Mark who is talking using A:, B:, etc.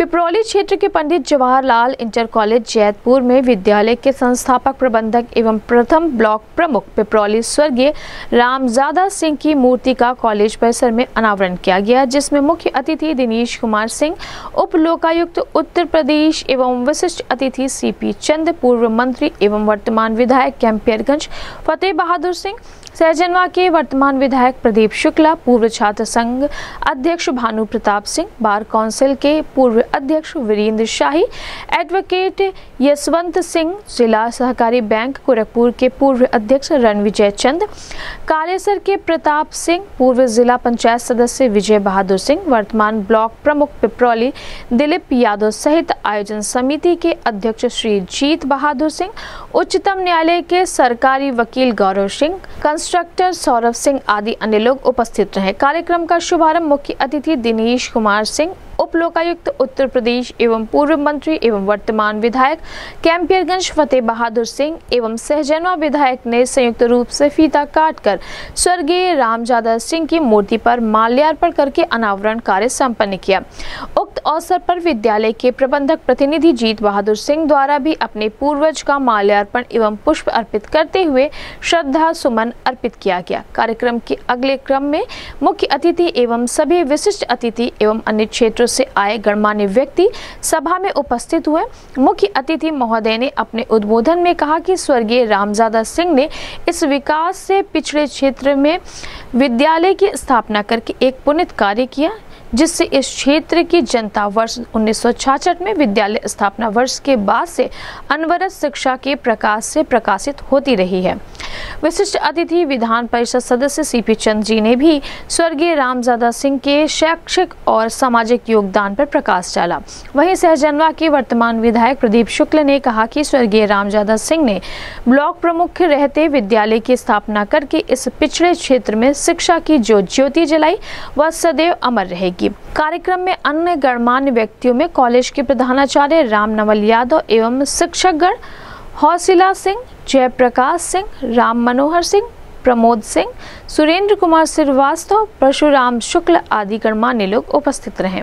A: पिपरौली क्षेत्र के Pandit Jawaharlal inter college Jaitpur में विद्यालय के संस्थापक प्रबंधक एवं प्रथम ब्लॉक प्रमुख पिपरौली स्वर्गीय रामजादा सिंह की मूर्ति का कॉलेज परिसर में अनावरण किया गया, जिसमें मुख्य अतिथि दिनेश कुमार सिंह, उप लोकायुक्त उत्तर प्रदेश एवं विशिष्ट अतिथि सीपी चंद, पूर्व मंत्री एवं वर्तमान विधायक कैंपियरगंज फतेह बहादुर सिंह, सहजनवा के वर्तमान विधायक प्रदीप शुक्ला, पूर्व छात्र संघ अध्यक्ष भानु प्रताप सिंह, बार काउंसिल के पूर्व अध्यक्ष वीरेंद्र शाही एडवोकेट यशवंत सिंह, जिला सहकारी बैंक गोरखपुर के पूर्व अध्यक्ष रणविजय चंद, कालेसर के प्रताप सिंह, पूर्व जिला पंचायत सदस्य विजय बहादुर सिंह, वर्तमान ब्लॉक प्रमुख पिपरौली दिलीप यादव सहित आयोजन समिति के अध्यक्ष श्री जीत बहादुर सिंह उच्चतम न्यायालय के सरकारी वकील गौरव सिंह, कंस्ट्रक्टर सौरभ सिंह आदि अन्य लोग उपस्थित रहे। कार्यक्रम का शुभारंभ मुख्य अतिथि दिनेश कुमार सिंह उप लोकायुक्त उत्तर प्रदेश एवं पूर्व मंत्री एवं वर्तमान विधायक कैंपियरगंज फतेह बहादुर सिंह एवं सहजनवा विधायक ने संयुक्त रूप से फीता काटकर स्वर्गीय रामजादा सिंह की मूर्ति पर माल्यार्पण करके अनावरण कार्य संपन्न किया। उक्त अवसर पर विद्यालय के प्रबंधक प्रतिनिधि जीत बहादुर सिंह द्वारा भी अपने पूर्वज का माल्यार्पण एवं पुष्प अर्पित करते हुए श्रद्धा सुमन अर्पित किया गया। कार्यक्रम के अगले क्रम में मुख्य अतिथि एवं सभी विशिष्ट अतिथि एवं अन्य क्षेत्रों से आए गणमान्य व्यक्ति सभा में उपस्थित हुए। मुख्य अतिथि महोदय ने अपने उद्बोधन में कहा कि स्वर्गीय रामजादा सिंह ने इस विकास से पिछड़े क्षेत्र में विद्यालय की स्थापना करके एक पुनित कार्य किया जिससे इस क्षेत्र की जनता वर्ष उन्नीस में विद्यालय स्थापना वर्ष के बाद से अनवरत शिक्षा के प्रकाश से प्रकाशित होती रही है। विशिष्ट अतिथि विधान परिषद सदस्य सीपी चंद जी ने भी स्वर्गीय रामजादा सिंह के शैक्षिक और सामाजिक योगदान पर प्रकाश डाला। वहीं सहजनवा के वर्तमान विधायक प्रदीप शुक्ल ने कहा कि स्वर्गीय रामजादा सिंह ने ब्लॉक प्रमुख रहते विद्यालय की स्थापना करके इस पिछड़े क्षेत्र में शिक्षा की जो ज्योति जलाई वह सदैव अमर रहेगी। कार्यक्रम में अन्य गणमान्य व्यक्तियों में कॉलेज के प्रधानाचार्य राम नवल यादव एवं शिक्षकगण हौसिला सिंह जयप्रकाश सिंह, राम मनोहर सिंह, प्रमोद सिंह, सुरेंद्र कुमार श्रीवास्तव, परशुराम शुक्ल आदि गणमान्य लोग उपस्थित रहे।